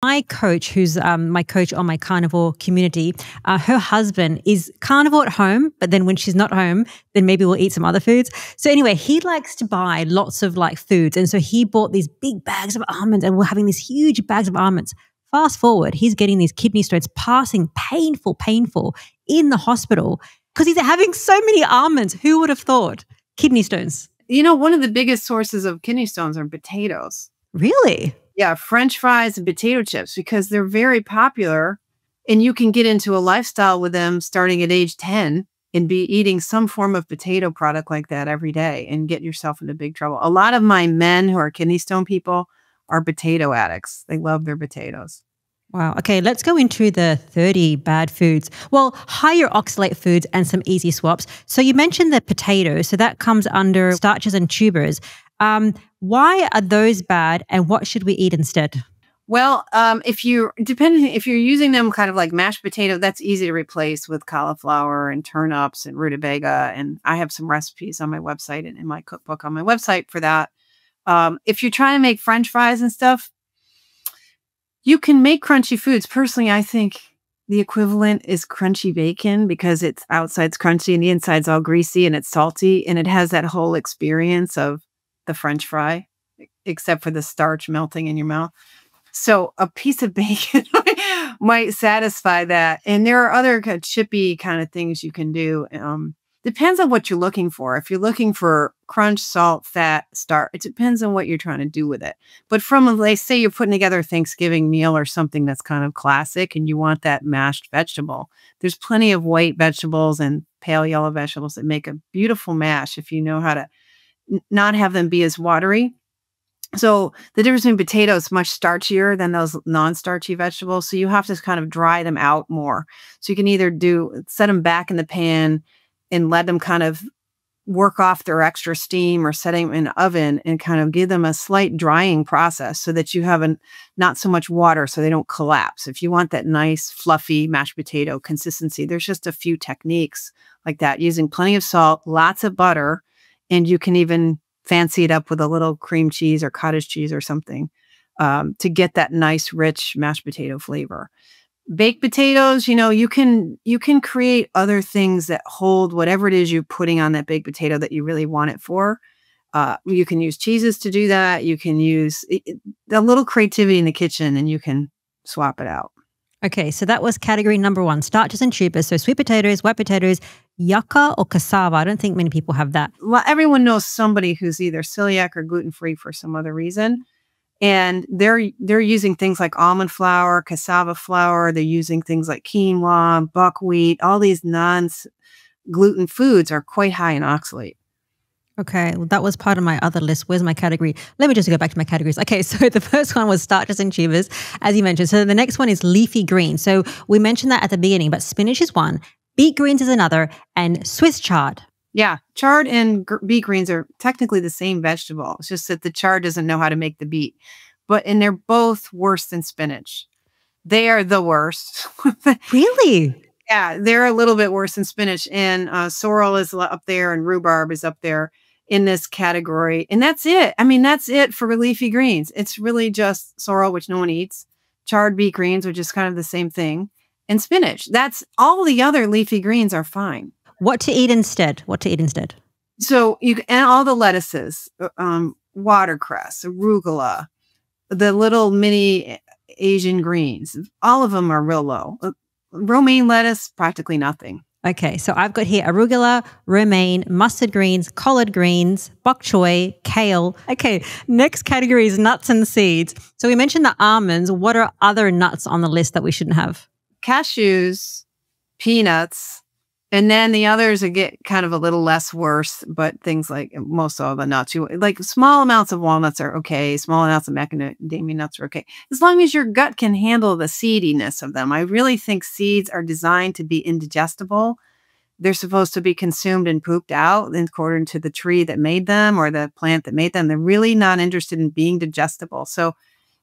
My coach, who's um, my coach on my carnivore community, uh, her husband is carnivore at home, but then when she's not home, then maybe we'll eat some other foods. So anyway, he likes to buy lots of like foods, and so he bought these big bags of almonds, and we're having these huge bags of almonds. Fast forward, he's getting these kidney stones, passing painful, painful in the hospital because he's having so many almonds. Who would have thought kidney stones? You know, one of the biggest sources of kidney stones are potatoes. Really? Yeah, French fries and potato chips because they're very popular and you can get into a lifestyle with them starting at age 10 and be eating some form of potato product like that every day and get yourself into big trouble. A lot of my men who are kidney stone people are potato addicts. They love their potatoes. Wow. Okay, let's go into the 30 bad foods. Well, higher oxalate foods and some easy swaps. So you mentioned the potatoes, so that comes under starches and tubers. Um, why are those bad and what should we eat instead? Well, um, if you depending if you're using them kind of like mashed potato, that's easy to replace with cauliflower and turnips and rutabaga. And I have some recipes on my website and in my cookbook on my website for that. Um, if you're trying to make French fries and stuff, you can make crunchy foods. Personally, I think the equivalent is crunchy bacon because it's outside's crunchy and the inside's all greasy and it's salty and it has that whole experience of the french fry except for the starch melting in your mouth. So a piece of bacon might satisfy that. And there are other kind of chippy kind of things you can do. Um, depends on what you're looking for. If you're looking for crunch, salt, fat, starch, it depends on what you're trying to do with it. But from, let's say you're putting together a Thanksgiving meal or something that's kind of classic and you want that mashed vegetable, there's plenty of white vegetables and pale yellow vegetables that make a beautiful mash if you know how to not have them be as watery. So the difference between potatoes much starchier than those non-starchy vegetables. So you have to kind of dry them out more. So you can either do set them back in the pan and let them kind of work off their extra steam or setting them in the oven and kind of give them a slight drying process so that you have an, not so much water so they don't collapse. If you want that nice fluffy mashed potato consistency, there's just a few techniques like that using plenty of salt, lots of butter, and you can even fancy it up with a little cream cheese or cottage cheese or something um, to get that nice rich mashed potato flavor. Baked potatoes you know you can you can create other things that hold whatever it is you're putting on that baked potato that you really want it for. Uh, you can use cheeses to do that. You can use a little creativity in the kitchen and you can swap it out. Okay so that was category number one starches and tubers so sweet potatoes white potatoes yucca or cassava i don't think many people have that well everyone knows somebody who's either celiac or gluten-free for some other reason and they're they're using things like almond flour, cassava flour. They're using things like quinoa, buckwheat. All these non gluten foods are quite high in oxalate. Okay, well, that was part of my other list. Where's my category? Let me just go back to my categories. Okay, so the first one was starches and tubers, as you mentioned. So the next one is leafy greens. So we mentioned that at the beginning, but spinach is one, beet greens is another, and Swiss chard. Yeah, chard and gr- beet greens are technically the same vegetable. It's just that the chard doesn't know how to make the beet. But and they're both worse than spinach. They are the worst. really? Yeah, they're a little bit worse than spinach. And uh, sorrel is up there, and rhubarb is up there in this category. And that's it. I mean, that's it for leafy greens. It's really just sorrel, which no one eats, chard beet greens, which is kind of the same thing, and spinach. That's all the other leafy greens are fine. What to eat instead? What to eat instead? So you and all the lettuces, uh, um, watercress, arugula, the little mini Asian greens, all of them are real low. Uh, romaine lettuce, practically nothing. Okay, so I've got here arugula, romaine, mustard greens, collard greens, bok choy, kale. Okay, next category is nuts and seeds. So we mentioned the almonds. What are other nuts on the list that we shouldn't have? Cashews, peanuts, and then the others get kind of a little less worse, but things like most of the nuts, too like small amounts of walnuts are okay. Small amounts of macadamia nuts are okay. As long as your gut can handle the seediness of them. I really think seeds are designed to be indigestible. They're supposed to be consumed and pooped out according to the tree that made them or the plant that made them. They're really not interested in being digestible. So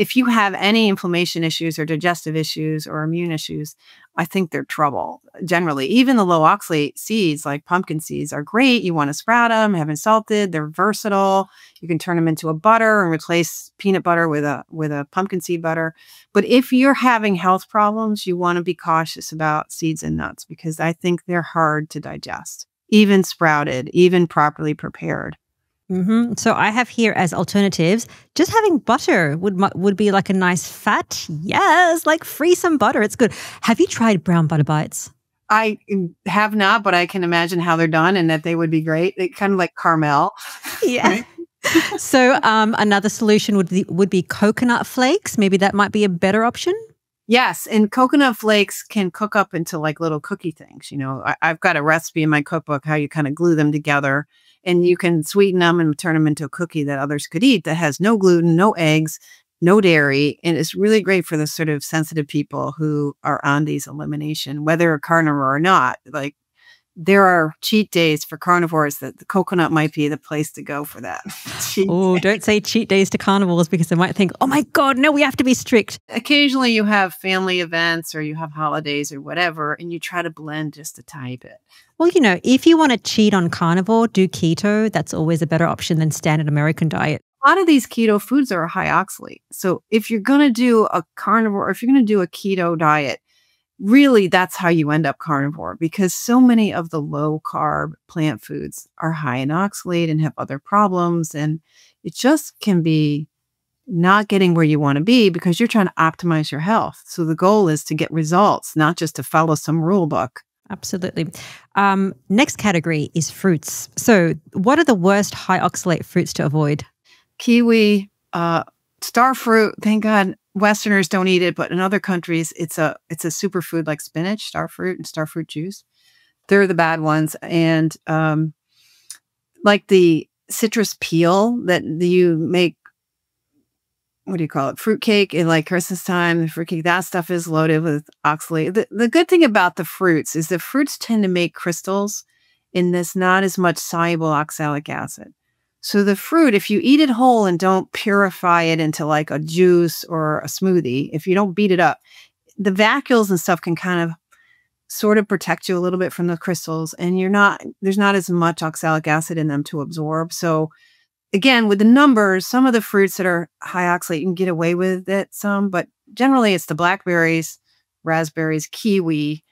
if you have any inflammation issues or digestive issues or immune issues, I think they're trouble generally. Even the low oxalate seeds, like pumpkin seeds, are great. You want to sprout them, have them salted. They're versatile. You can turn them into a butter and replace peanut butter with a with a pumpkin seed butter. But if you're having health problems, you want to be cautious about seeds and nuts because I think they're hard to digest, even sprouted, even properly prepared. Mm-hmm. So I have here as alternatives, just having butter would would be like a nice fat. Yes, like free some butter. It's good. Have you tried brown butter bites? I mm, have not, but I can imagine how they're done and that they would be great. They kind of like caramel. Yeah. so um, another solution would be, would be coconut flakes. Maybe that might be a better option. Yes, and coconut flakes can cook up into like little cookie things. You know, I, have got a recipe in my cookbook how you kind of glue them together and you can sweeten them and turn them into a cookie that others could eat that has no gluten, no eggs, no dairy. And it's really great for the sort of sensitive people who are on these elimination, whether a carnivore or not. Like there are cheat days for carnivores that the coconut might be the place to go for that. oh, don't say cheat days to carnivores because they might think, oh my God, no, we have to be strict. Occasionally you have family events or you have holidays or whatever, and you try to blend just a tiny bit. Well, you know, if you want to cheat on carnivore, do keto. That's always a better option than standard American diet. A lot of these keto foods are high oxalate. So if you're going to do a carnivore, or if you're going to do a keto diet, really that's how you end up carnivore because so many of the low carb plant foods are high in oxalate and have other problems. And it just can be not getting where you want to be because you're trying to optimize your health. So the goal is to get results, not just to follow some rule book. Absolutely. Um, next category is fruits. So, what are the worst high oxalate fruits to avoid? Kiwi, uh, star fruit. Thank God Westerners don't eat it, but in other countries, it's a it's a superfood like spinach, star fruit, and star fruit juice. They're the bad ones, and um, like the citrus peel that you make what do you call it? Fruitcake in like Christmas time, the fruitcake, that stuff is loaded with oxalate. The, the good thing about the fruits is the fruits tend to make crystals in this not as much soluble oxalic acid. So the fruit, if you eat it whole and don't purify it into like a juice or a smoothie, if you don't beat it up, the vacuoles and stuff can kind of sort of protect you a little bit from the crystals and you're not there's not as much oxalic acid in them to absorb. So again, with the numbers, some of the fruits that are high oxalate, you can get away with it some, but generally it's the blackberries, raspberries, kiwi.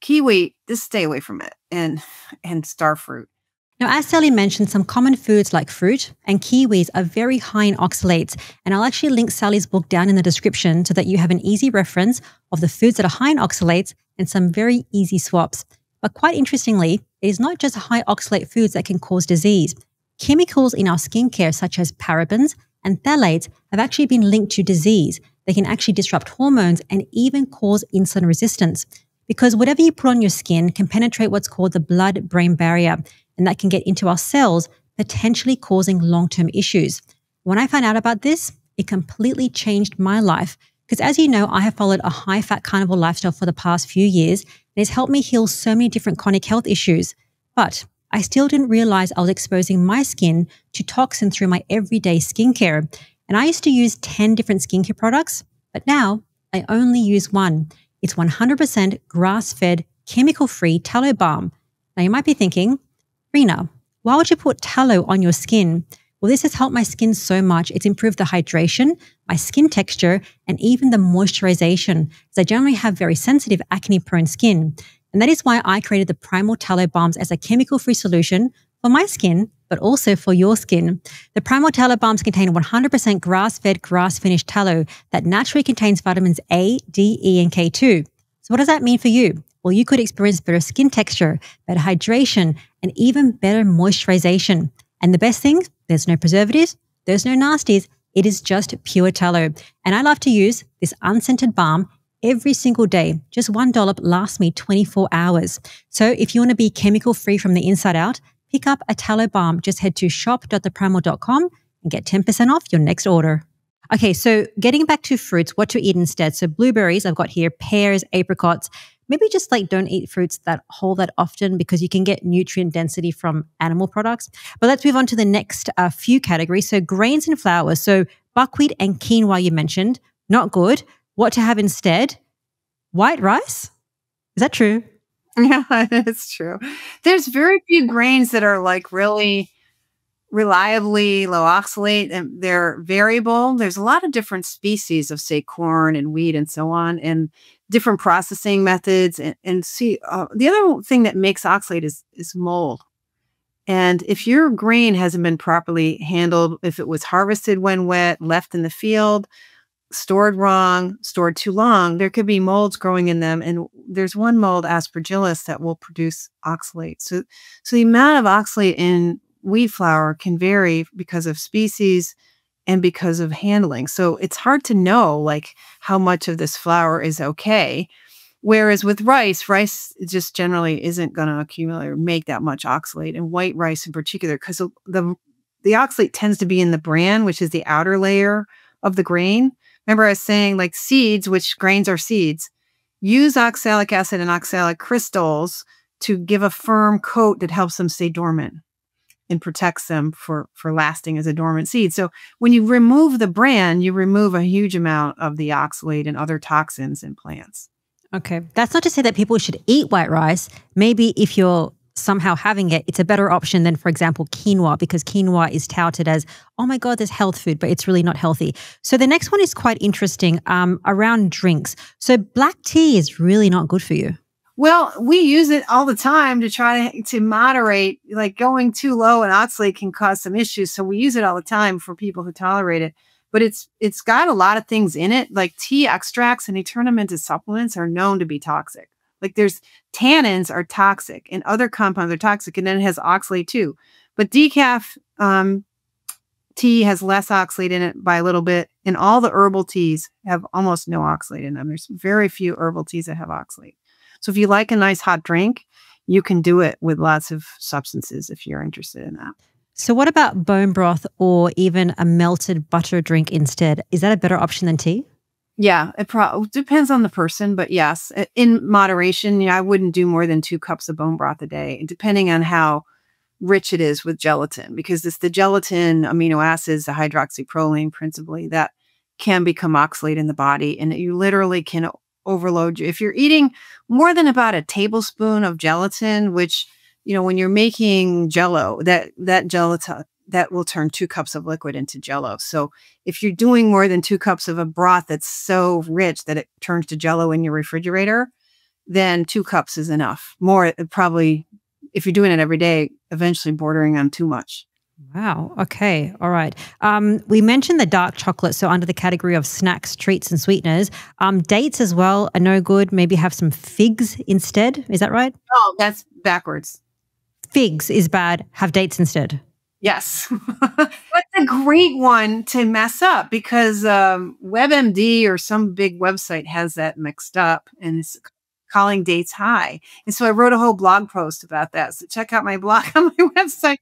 Kiwi, just stay away from it and and star fruit. Now, as Sally mentioned, some common foods like fruit and kiwis are very high in oxalates. And I'll actually link Sally's book down in the description so that you have an easy reference of the foods that are high in oxalates and some very easy swaps. But quite interestingly, it is not just high oxalate foods that can cause disease. Chemicals in our skincare, such as parabens and phthalates, have actually been linked to disease. They can actually disrupt hormones and even cause insulin resistance. Because whatever you put on your skin can penetrate what's called the blood brain barrier, and that can get into our cells, potentially causing long term issues. When I found out about this, it completely changed my life. Because as you know, I have followed a high fat carnivore lifestyle for the past few years, and it's helped me heal so many different chronic health issues. But I still didn't realize I was exposing my skin to toxin through my everyday skincare. And I used to use 10 different skincare products, but now I only use one. It's 100% grass fed, chemical free tallow balm. Now you might be thinking, Rina, why would you put tallow on your skin? Well, this has helped my skin so much. It's improved the hydration, my skin texture, and even the moisturization, as I generally have very sensitive acne prone skin. And that is why I created the Primal Tallow Balms as a chemical free solution for my skin, but also for your skin. The Primal Tallow Balms contain 100% grass fed, grass finished tallow that naturally contains vitamins A, D, E, and K2. So, what does that mean for you? Well, you could experience better skin texture, better hydration, and even better moisturization. And the best thing, there's no preservatives, there's no nasties. It is just pure tallow. And I love to use this unscented balm every single day. Just one dollop lasts me 24 hours. So if you want to be chemical free from the inside out, pick up a tallow balm. Just head to shop.theprimal.com and get 10% off your next order. Okay, so getting back to fruits, what to eat instead. So blueberries, I've got here pears, apricots. Maybe just like don't eat fruits that whole that often because you can get nutrient density from animal products. But let's move on to the next uh, few categories. So grains and flours. So buckwheat and quinoa you mentioned, not good. What to have instead? White rice? Is that true? Yeah, that's true. There's very few grains that are like really reliably low oxalate and they're variable. There's a lot of different species of, say, corn and wheat and so on, and different processing methods. And, and see, uh, the other thing that makes oxalate is, is mold. And if your grain hasn't been properly handled, if it was harvested when wet, left in the field, stored wrong, stored too long, there could be molds growing in them. And there's one mold, aspergillus, that will produce oxalate. So, so the amount of oxalate in wheat flour can vary because of species and because of handling. So it's hard to know like how much of this flour is okay. Whereas with rice, rice just generally isn't going to accumulate or make that much oxalate, and white rice in particular, because the the oxalate tends to be in the bran, which is the outer layer of the grain. Remember, I was saying like seeds, which grains are seeds, use oxalic acid and oxalic crystals to give a firm coat that helps them stay dormant and protects them for for lasting as a dormant seed. So when you remove the bran, you remove a huge amount of the oxalate and other toxins in plants. Okay. That's not to say that people should eat white rice. Maybe if you're somehow having it, it's a better option than, for example, quinoa, because quinoa is touted as, oh my God, there's health food, but it's really not healthy. So the next one is quite interesting um, around drinks. So black tea is really not good for you. Well, we use it all the time to try to, to moderate, like going too low in oxalate can cause some issues. So we use it all the time for people who tolerate it. But it's it's got a lot of things in it, like tea extracts, and they turn them into supplements are known to be toxic. Like there's tannins are toxic, and other compounds are toxic, and then it has oxalate too. But decaf um, tea has less oxalate in it by a little bit, and all the herbal teas have almost no oxalate in them. There's very few herbal teas that have oxalate. So if you like a nice hot drink, you can do it with lots of substances if you're interested in that. So, what about bone broth or even a melted butter drink instead? Is that a better option than tea? Yeah, it depends on the person, but yes, in moderation, yeah, I wouldn't do more than two cups of bone broth a day, depending on how rich it is with gelatin, because it's the gelatin, amino acids, the hydroxyproline principally, that can become oxalate in the body, and you literally can overload you. If you're eating more than about a tablespoon of gelatin, which you know when you're making jello, that that gelatin that will turn two cups of liquid into jello. So if you're doing more than two cups of a broth that's so rich that it turns to jello in your refrigerator, then two cups is enough. More probably if you're doing it every day, eventually bordering on too much. Wow. Okay. All right. Um, we mentioned the dark chocolate, so under the category of snacks, treats, and sweeteners. Um, dates as well are no good. Maybe have some figs instead. Is that right? Oh, that's backwards. Figs is bad. Have dates instead. Yes. that's a great one to mess up because um, WebMD or some big website has that mixed up and it's calling dates high. And so I wrote a whole blog post about that. So check out my blog on my website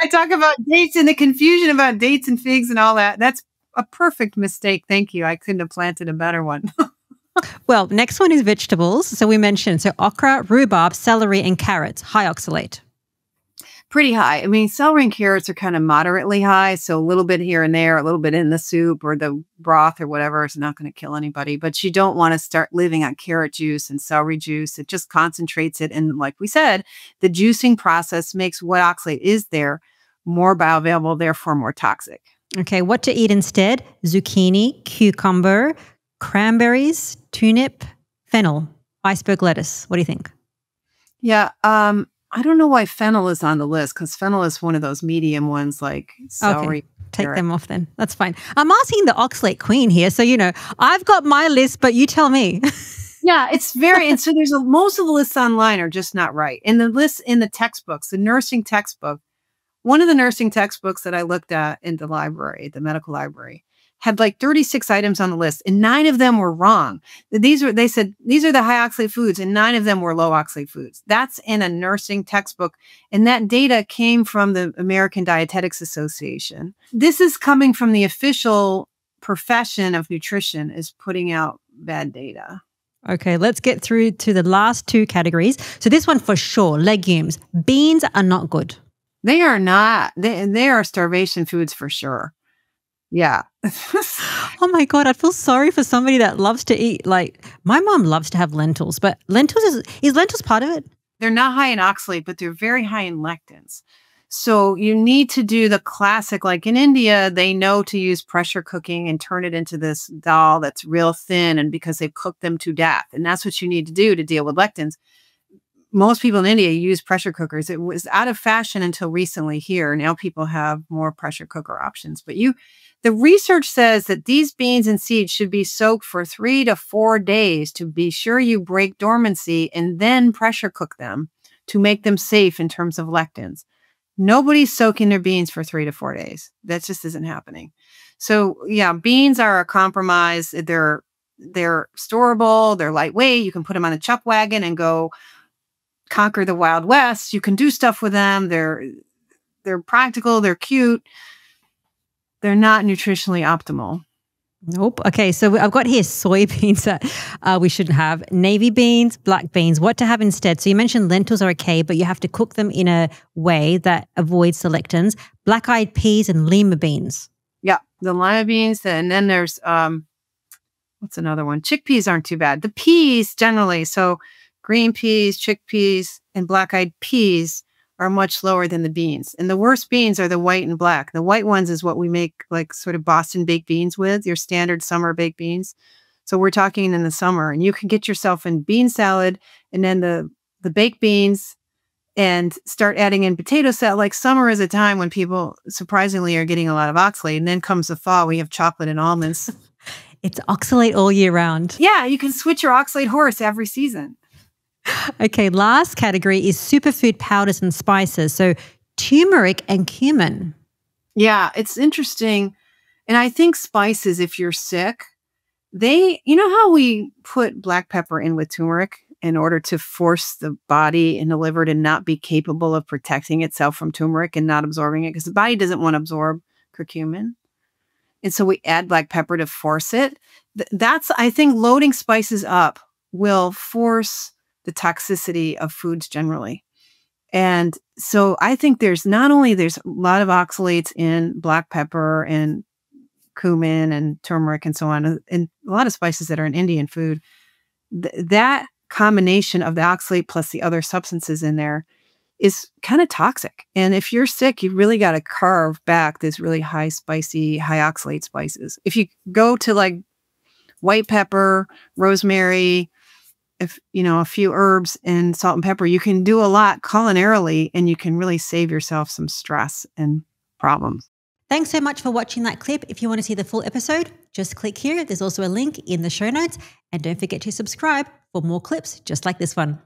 I talk about dates and the confusion about dates and figs and all that. That's a perfect mistake. Thank you. I couldn't have planted a better one. well, next one is vegetables. So we mentioned so okra, rhubarb, celery, and carrots, high oxalate. Pretty high. I mean, celery and carrots are kind of moderately high. So a little bit here and there, a little bit in the soup or the broth or whatever is not going to kill anybody. But you don't want to start living on carrot juice and celery juice. It just concentrates it. And like we said, the juicing process makes what oxalate is there more bioavailable, therefore more toxic. Okay, what to eat instead? Zucchini, cucumber, cranberries, turnip, fennel, iceberg lettuce. What do you think? Yeah, um, I don't know why fennel is on the list because fennel is one of those medium ones like celery. Okay. Take carrot. them off then. That's fine. I'm asking the oxalate queen here. So, you know, I've got my list, but you tell me. yeah, it's very, and so there's a, most of the lists online are just not right. And the lists in the textbooks, the nursing textbook, one of the nursing textbooks that I looked at in the library, the medical library, had like 36 items on the list and nine of them were wrong. These were, they said, these are the high oxalate foods and nine of them were low oxalate foods. That's in a nursing textbook. And that data came from the American Dietetics Association. This is coming from the official profession of nutrition is putting out bad data. Okay, let's get through to the last two categories. So this one for sure, legumes. Beans are not good. They are not. They, they are starvation foods for sure. Yeah. oh my god, I feel sorry for somebody that loves to eat. Like my mom loves to have lentils, but lentils is is lentils part of it? They're not high in oxalate, but they're very high in lectins. So you need to do the classic, like in India, they know to use pressure cooking and turn it into this dal that's real thin, and because they've cooked them to death, and that's what you need to do to deal with lectins. Most people in India use pressure cookers. It was out of fashion until recently here. Now people have more pressure cooker options, but you the research says that these beans and seeds should be soaked for three to four days to be sure you break dormancy and then pressure cook them to make them safe in terms of lectins. Nobody's soaking their beans for three to four days. That just isn't happening. So yeah, beans are a compromise. They're they're storable, they're lightweight. You can put them on a chuck wagon and go conquer the wild west. You can do stuff with them. They're they're practical, they're cute they're not nutritionally optimal. Nope. Okay, so I've got here soybeans that uh, we shouldn't have, navy beans, black beans, what to have instead. So you mentioned lentils are okay, but you have to cook them in a way that avoids the lectins. Black eyed peas and lima beans. Yeah, the lima beans, and then there's um, what's another one? Chickpeas aren't too bad. The peas generally, so green peas, chickpeas, and black eyed peas are much lower than the beans. And the worst beans are the white and black. The white ones is what we make like sort of Boston baked beans with, your standard summer baked beans. So we're talking in the summer and you can get yourself in bean salad and then the the baked beans and start adding in potato salad. Like summer is a time when people surprisingly are getting a lot of oxalate. And then comes the fall, we have chocolate and almonds. it's oxalate all year round. Yeah, you can switch your oxalate horse every season. Okay, last category is superfood powders and spices. So turmeric and cumin. Yeah, it's interesting. And I think spices, if you're sick, they, you know how we put black pepper in with turmeric in order to force the body and the liver to not be capable of protecting itself from turmeric and not absorbing it because the body doesn't want to absorb curcumin. And so we add black pepper to force it. That's, I think, loading spices up will force the toxicity of foods generally. And so I think there's not only there's a lot of oxalates in black pepper and cumin and turmeric and so on, uh, and a lot of spices that are in Indian food. Th- that combination of the oxalate plus the other substances in there is kind of toxic. And if you're sick, you really got to carve back this really high spicy, high oxalate spices. If you go to like white pepper, rosemary, if you know a few herbs and salt and pepper you can do a lot culinarily and you can really save yourself some stress and problems. Thanks so much for watching that clip. If you want to see the full episode just click here. There's also a link in the show notes. And don't forget to subscribe for more clips just like this one